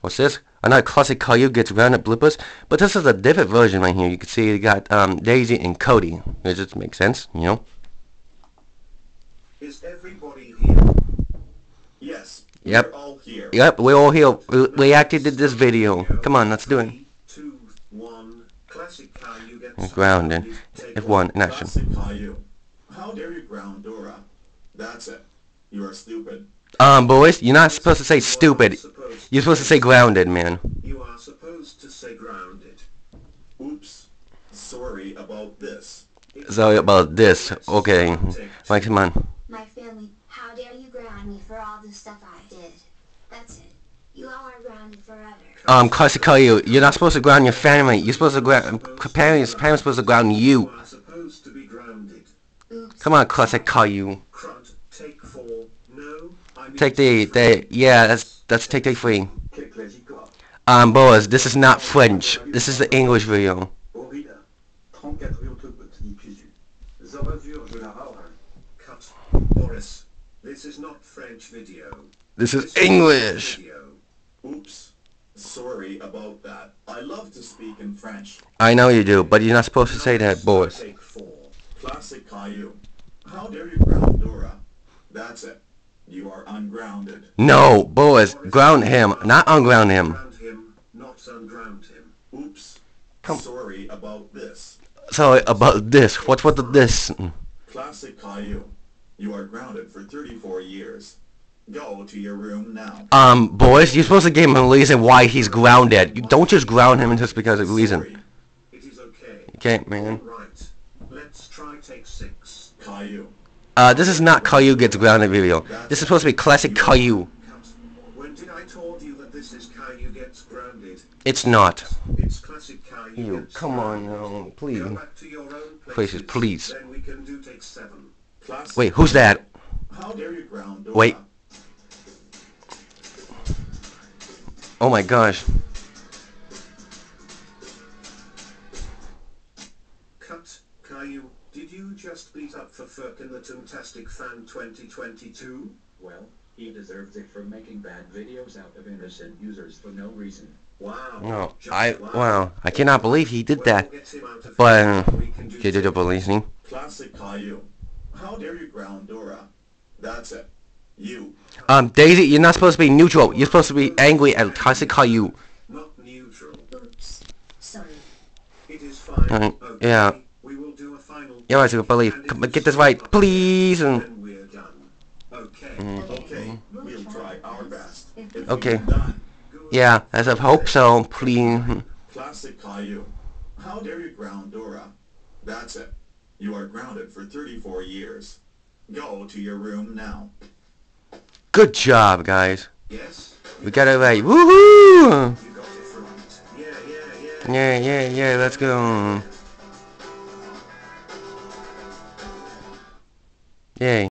What's this? Another classic Caillou gets grounded bloopers, but this is a different version right here. You can see you got um, Daisy and Cody. It just makes sense, you know? Is everybody here? Yes. Yep. We're all here. Yep, we're all here. We, we acted in this video. Come on, let's do it. Two, one. Classic Caillou gets Grounded. Take F1 in action. How dare you ground Dora? That's it. You are stupid. Um, boys, you're not supposed to say stupid. You're supposed to say grounded, man. You are supposed to say grounded. Oops. Sorry about this. Sorry about this. Okay. Mike, come on. My family, how dare you ground me for all the stuff I did? That's it. You all are grounded forever. Um, classic Caillou, you're not supposed to ground your family. You're supposed to ground... Parents, parents supposed to ground you. You are supposed to be grounded. Oops. Come on, classic Caillou. Crud. Take four. No. I mean Take the, the, yeah, that's, that's take the free. Um, boys, this is not French. This is the English video. Horrida, 34 autres petits pisus. Zabazur, je la rare. Cut. Boris. This is not French video. This is English. Oops. Sorry about that. I love to speak in French. I know you do, but you're not supposed to say that, boys. Classic Caillou. How dare you ground Dora? That's it. You are ungrounded. No, boys, ground him, not unground him. Ground him, not unground him. Oops. Come- Sorry about this. Sorry about this. What's with the this? Classic Caillou. You are grounded for 34 years. Go to your room now. Um, boys, you're supposed to give him a reason why he's grounded. You don't just ground him just because of reason. It is okay. Okay, man. Right. Let's try take six. Caillou. Uh, this is not Caillou gets grounded video. This is supposed to be classic Caillou. When did I told you that this is Caillou gets grounded? It's not. It's classic Caillou You, come on now, please. Go back to your own Places, please. Then we can do take seven. Classic Wait, who's that? How dare you ground Dora? Wait. Oh my gosh. Cut. Caillou, did you just beat up for Firkin the Fantastic Fan 2022? Well, he deserves it for making bad videos out of innocent users for no reason. Wow. No, I, wow. wow, I cannot believe he did that. we'll get him out of But, here. uh, We can Did you take- believe me? Classic Caillou. How dare you ground Dora? That's it. You. Um, Daisy, you're not supposed to be neutral. You're supposed to be angry at classic Caillou. Not neutral. Oops. Sorry. It is fine. Uh, okay. yeah. We will do a final. Yeah, I do believe. Come, get this right, please. And Then we're done. Okay. Mhm. Okay. We'll try our best. Okay. yeah, as I hope so. Please. Classic Caillou. How dare you ground Dora? That's it. You are grounded for 34 years. Go to your room now. Good job, guys. Yes? We got it right. Woohoo! You got it right. Yeah, yeah, yeah. Yeah, yeah, yeah. Let's go. Yay.